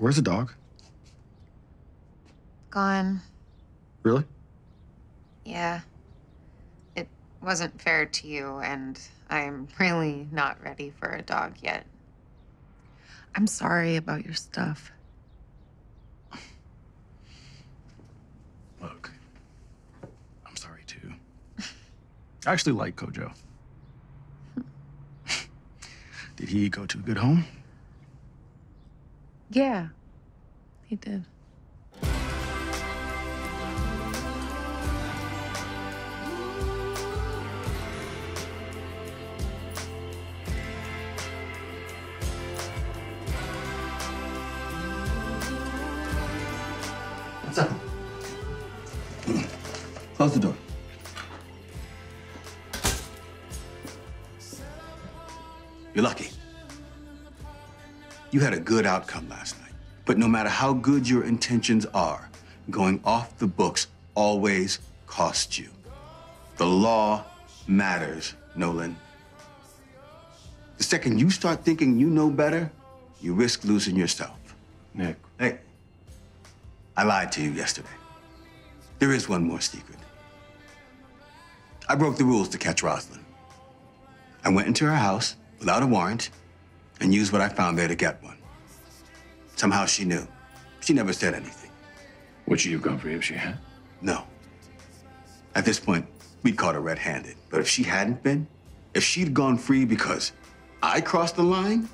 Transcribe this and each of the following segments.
Where's the dog? Gone. Really? Yeah. It wasn't fair to you, and I'm really not ready for a dog yet. I'm sorry about your stuff. Look, I'm sorry too. I actually like Kojo. Did he go to a good home? Yeah, he did. What's up? Close the door. You're lucky. You had a good outcome last night. But no matter how good your intentions are, going off the books always costs you. The law matters, Nolan. The second you start thinking you know better, you risk losing yourself. Nick. Hey, I lied to you yesterday. There is one more secret. I broke the rules to catch Rosalind. I went into her house without a warrant and used what I found there to get one. Somehow she knew. She never said anything. Would she have gone for you if she had? No. At this point, we'd caught her red handed. But if she hadn't been, if she'd gone free because I crossed the line,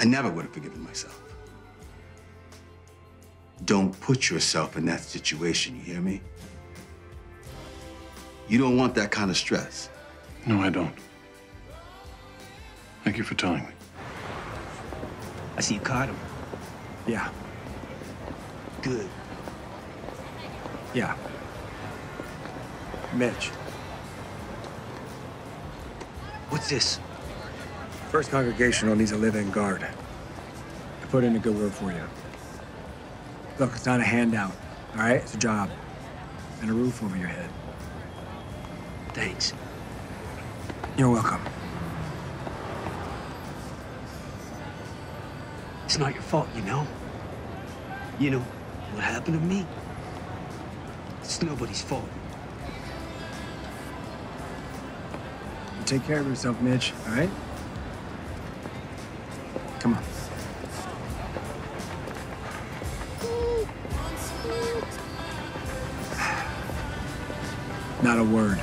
I never would have forgiven myself. Don't put yourself in that situation, you hear me? You don't want that kind of stress. No, I don't. Thank you for telling me. I see you caught him. Yeah, Good. yeah. Mitch, What's this? First Congregational needs a live-in guard. I put in a good word for you. Look, it's not a handout, all right? It's a job. And a roof over your head. Thanks. You're welcome. It's not your fault, you know? You know what happened to me? It's nobody's fault. Take care of yourself, Mitch, all right? Come on. Not a word.